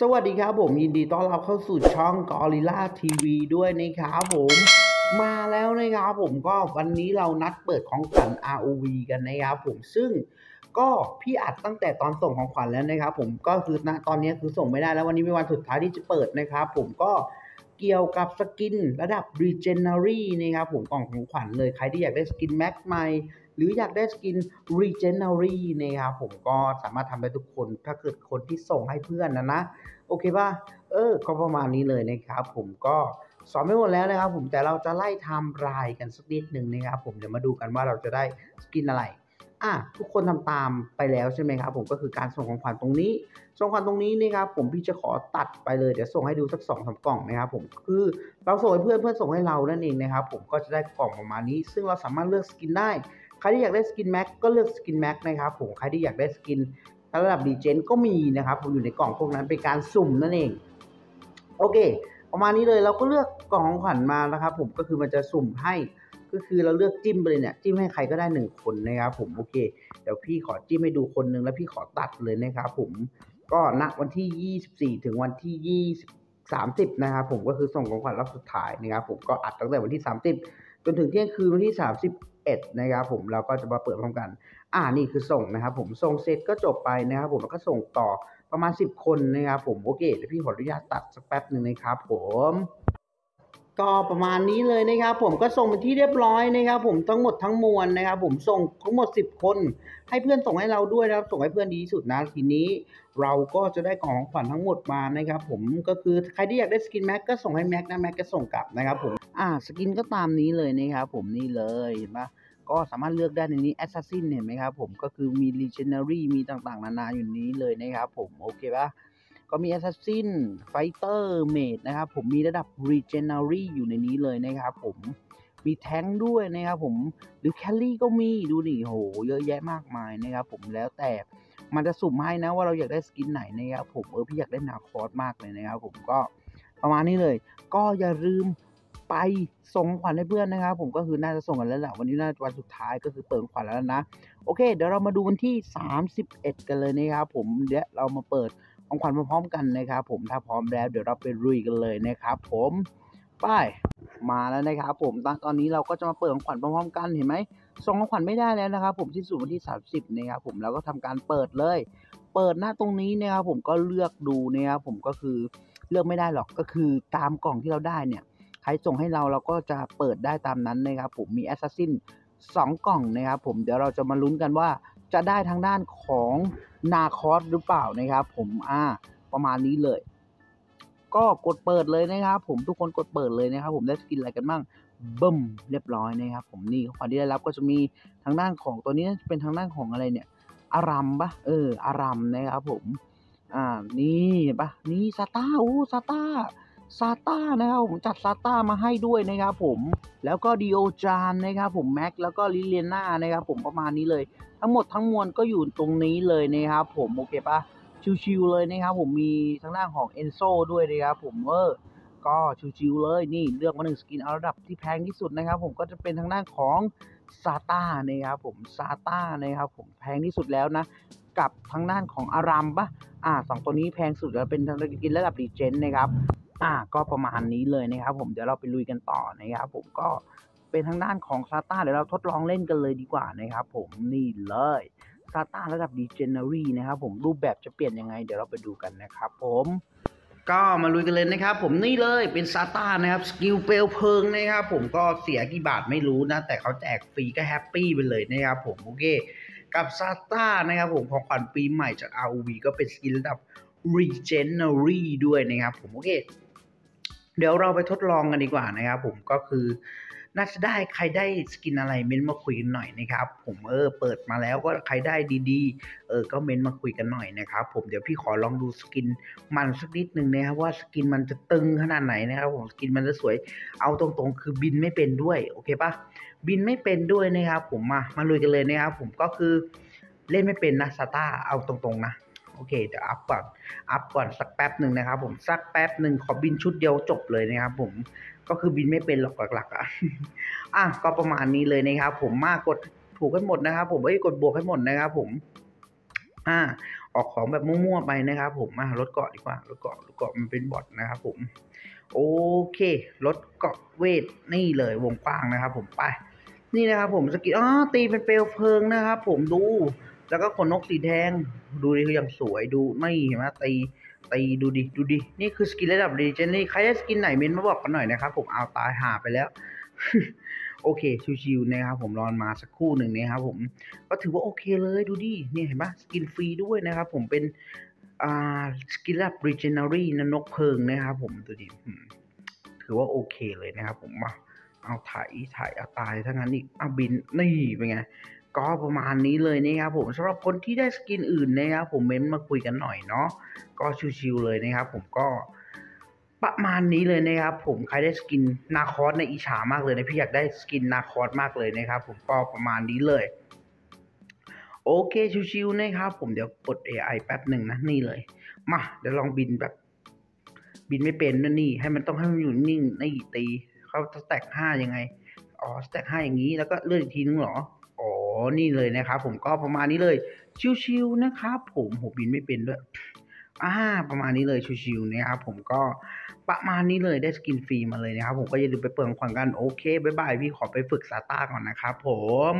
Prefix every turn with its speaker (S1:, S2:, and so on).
S1: สวัสดีครับผมยินดีต้อนรับเข้าสู่ช่อง Gorilla TV ด้วยนะครับผมมาแล้วนะครับผมก็วันนี้เรานัดเปิดของขวัญ ROV กันนะครับผมซึ่งก็พี่อัดตั้งแต่ตอนส่งของขวัญแล้วนะครับผมก็คือณตอนนี้คือส่งไม่ได้แล้ววันนี้เป็นวันสุดท้ายที่จะเปิดนะครับผมก็ เกี่ยวกับสกินระดับ Regenery นะครับผมกล่องของขวัญเลยใครที่อยากได้ skin แม็กใหม่หรืออยากได้ skin Legendary นะครับผมก็สามารถทำได้ทุกคนถ้าเกิดคนที่ส่งให้เพื่อนนะนะ โอเคป่ะ เออ ก็ประมาณนี้เลยนะครับผมก็สอนไปหมดแล้วนะครับผมแต่เราจะไล่ไทม์รายกันสักนิดหนึ่งนะครับผมเดี๋ยวมาดูกันว่าเราจะได้ skin อะไร อะทุกคนทำตามไปแล้วใช่ไหมครับผมก็คือการส่งของขวัญตรงนี้ส่งของขวัญตรงนี้นะครับผมพี่จะขอตัดไปเลยเดี๋ยวส่งให้ดูสักสองสามกล่องนะครับผมคือเราส่งให้เพื่อนเพื่อนส่งให้เรานั่นเองนะครับผมก็จะได้กล่องประมาณนี้ ซึ่งเราสามารถเลือก skin ได้ ใครที่อยากได้สกิน Mage ก็เลือกสกิน Mage นะครับผมใครที่อยากได้สกินระดับดีเจนก็มีนะครับผมอยู่ในกล่องพวกนั้นเป็นการสุ่มนั่นเองโอเค ประมาณนี้เลยเราก็เลือกกล่องของขวัญมานะครับผมก็คือมันจะสุ่มให้ ก็คือเราเลือกจิ้มไปเลยเนี่ยจิ้มให้ใครก็ได้หนึ่งคนนะครับผมโอเคเดี๋ยวพี่ขอจิ้มให้ดูคนหนึ่งแล้วพี่ขอตัดเลยนะครับผมก็ณวันที่ 24 ถึงวันที่ 20 30 นะครับผมก็คือส่งของขวัญรอบสุดท้ายนะครับผมก็อัดตั้งแต่วันที่ 30 จนถึงเที่ยงคืนวันที่ 31 นะครับผมเราก็จะมาเปิดพร้อมกัน อ่านี่คือส่งนะครับผมส่งเสร็จก็จบไปนะครับผมแล้วก็ส่งต่อประมาณ 10 คนนะครับผมโอเคเดี๋ยวพี่ขออนุญาตตัดสักแป๊บหนึ่งนะครับผม ก็ประมาณนี้เลยนะครับผมก็ส่งเป็นที่เรียบร้อยนะครับผมทั้งหมดทั้งมวลนะครับผมส่งทั้งหมด 10 คน ให้เพื่อนส่งให้เราด้วยนะครับส่งให้เพื่อนดีที่สุดนะทีนี้ เราก็จะได้ของขวัญทั้งหมดมานะครับผมก็คือใครที่อยากได้สกิน Mage ก็ส่งให้ Mage นะ Mage ก็ส่งกลับนะครับผมอ่าสกินก็ตามนี้เลยนะครับผมนี่เลยเห็นปะก็สามารถเลือกได้ในนี้ Assassin เห็นไหมครับผมก็คือมี Legendary มีต่างๆ นานาอยู่นี้เลยนะครับผมโอเคปะ ก็มี Assassin Fighter Mage นะครับ ผมมีระดับ Legendary อยู่ในนี้เลยนะครับผมมีแท้งด้วยนะครับผมหรือ Carry ก็มีดูดิโหเยอะแยะมากมายนะครับผมแล้วแต่มันจะสุ่มให้นะว่าเราอยากได้สกินไหนนะครับผมเออพี่อยากได้นาคอสมากเลยนะครับผมก็ประมาณนี้เลย ก็อย่าลืมไปส่งขวัญให้เพื่อนนะครับผมก็คือน่าจะส่งกันแล้วแหละวันนี้น่าจะวันสุดท้ายก็คือเปิดของขวัญแล้วนะ โอเค เดี๋ยวเรามาดูวันที่ 31 กันเลยนะครับผมเดี๋ยวเรามาเปิด ของขวัญพร้อมๆกันนะครับผมถ้าพร้อมแล้วเดี๋ยวเราไปลุยกันเลยนะครับผมไปมาแล้วนะครับผมตอนนี้เราก็จะมาเปิดของขวัญพร้อมๆกันเห็นไหมส่งของขวัญไม่ได้แล้วนะครับผมที่สุดวันที่ 30นะครับผมแล้วก็ทำการเปิดเลย เปิดหน้าตรงนี้นะครับผมก็เลือกดูนะครับผมก็คือเลือกไม่ได้หรอกก็คือตามกล่องที่เราได้เนี่ยใครส่งให้เราเราก็จะเปิดได้ตามนั้นนะครับผมมี Assassin สองกล่องนะครับผมเดี๋ยวเราจะมาลุ้นกันว่าจะได้ทางด้านของ นาครอสหรือเปล่านะครับผมอ่าประมาณนี้เลย ก็กดเปิดเลยนะครับ ผมทุกคนกดเปิดเลยนะครับ ผมได้สกินอะไรกันบ้างบึ้มเรียบร้อยนะครับ ผมนี่ของขวัญที่ได้รับก็จะมีทางด้านของตัวนี้น่าจะเป็นทางด้านของอะไรเนี่ยอารัมปะเอออารัมนะครับผม อ่านี่เห็นปะนี่ซาต้าโอ้ซาต้า ซาต้านะครับผมจัดซาต้ามาให้ด้วยนะครับผมแล้วก็ดิโอจานนะครับผม Mage แล้วก็ลิเลียนานะครับผมประมาณนี้เลย ทั้งหมดทั้งมวลก็อยู่ตรงนี้เลยนะครับผมโอเคปะชิวๆเลยนะครับผมมีทางด้านของเอนโซด้วยนะครับผมเออก็ชิวๆเลยนี่เลือกมาหนึ่งสกินเอาระดับที่แพงที่สุดนะครับ ผมก็จะเป็นทางด้านของซาต้านะครับผมซาต้านะครับผมแพงที่สุดแล้วนะกับทางด้านของอารามปะอ่าสองตัวนี้แพงสุดแล้วเป็นทางด้านสกินระดับ Legend นะครับ อ่าก็ประมาณนี้เลยนะครับผมเดี๋ยวเราไปลุยกันต่อนะครับผมก็เป็นทางด้านของซาต้าเดี๋ยวเราทดลองเล่นกันเลยดีกว่านะครับผมนี่เลยซาต้าระดับ Legendary นะครับผมรูปแบบจะเปลี่ยนยังไง เดี๋ยวเราไปดูกันนะครับผมก็มาลุยกันเลยนะครับ ผมนี่เลยเป็นซาต้านะครับสกินเปลวเพลิงนะครับผมก็เสียกี่บาทไม่รู้นะ แต่เขาแจกฟรีก็ happy ไปเลยนะครับผมโอเค กับซาต้านะครับผมของขวัญปีใหม่จาก ROV ก็เป็นสกิลระดับ Regenerary ด้วยนะครับผมโอเค เดี๋ยวเราไปทดลองกันดีกว่านะครับ ผมก็คือน่าจะได้ใครได้สกินอะไรเม้นมาคุยกันหน่อยนะครับ ผมเออเปิดมาแล้วก็ใครได้ดีๆ เออก็เม้นมาคุยกันหน่อยนะครับ ผมเดี๋ยวพี่ขอลองดูสกินมันสักนิดหนึ่งนะครับว่าสกินมันจะตึงขนาดไหนนะครับ ผมสกินมันจะสวยเอาตรงๆ คือบินไม่เป็นด้วยโอเคปะบินไม่เป็นด้วยนะครับ ผมมามาลุยกันเลยนะครับ ผมก็คือเล่นไม่เป็นนะซาต้าเอาตรงๆนะ เคเดี๋ยวอัพก่อนอัพก่อนสักแป๊บหนึ่งนะครับ ผมสักแป๊บหนึ่งขอบินชุดเดียวจบเลยนะครับผมก็คือบินไม่เป็นหรอกหลักๆอะอะก็ประมาณนี้เลยนะครับ ผมมากดถูกให้หมดนะครับ ผมเอ้ยกดบวกให้หมดนะครับ ผม อ่า ออกของแบบมั่วๆไปนะครับ ผมมารถเกาะดีกว่ารถเกาะรถเกาะมันเป็นบอทนะครับ ผม โอเครถเกาะเวทนี่เลยวงกว้างนะครับ ผมไป นี่นะครับ ผมสกิลอ๋อตีเป็นเปลวเพลิงนะครับ ผมดู แล้วก็ขนนกสีแดง ดูดิคืออย่างสวยดูไม่เห็นไหมตีตีดูดิดูดิ นี่คือสกินระดับ Legend นี่ใครได้สกินไหนเม้นมาบอกกันหน่อยนะครับผมเอาตายหาไปแล้ว โอเคชิวๆนะครับผมรอนมาสักครู่หนึ่งนะครับผมก็ถือว่าโอเคเลยดูดินี่เห็นปะสกินฟรีด้วยนะครับผมเป็นอ่าสกินระดับ Legendary นนกเพลิงนะครับผมดูดิถือว่าโอเคเลยนะครับผมมาเอาถ่ายถ่ายเอาตายทั้งนั้นอีกเอาบินนี่เป็นไง ก็ประมาณนี้เลยนะครับผมสำหรับคนที่ได้สกินอื่นนะครับผมเม้นมาคุยกันหน่อยเนาะก็ชิวๆเลยนะครับผมก็ประมาณนี้เลยนะครับผมใครได้สกินนาครอสนี่อิจฉามากเลยนะพี่อยากได้สกินนาครอสมากเลยนะครับผมก็ประมาณนี้เลย โอเคชิวๆนะครับผมเดี๋ยวกด AI แป๊บหนึ่งนะนี่เลย มาเดี๋ยวลองบินแบบ บินไม่เป็นนั่นนี่ ให้มันต้องให้มันอยู่นิ่งนี่ตีเขา stack ห้ายังไงอ๋อ stack ห้าอย่างนี้แล้วก็เลื่อนอีกทีนึงเหรอ นี่เลยนะครับ ผมก็ประมาณนี้เลย ชิวๆนะครับ ผมผมบินไม่เป็นด้วยอ่าประมาณนี้เลยชิวๆนะครับผมก็ประมาณนี้เลยได้สกินฟรีมาเลยนะครับ ผมก็อย่าลืมไปเปิดของขวัญกันโอเคบายบายพี่ขอไปฝึกซาต้าก่อนนะครับผม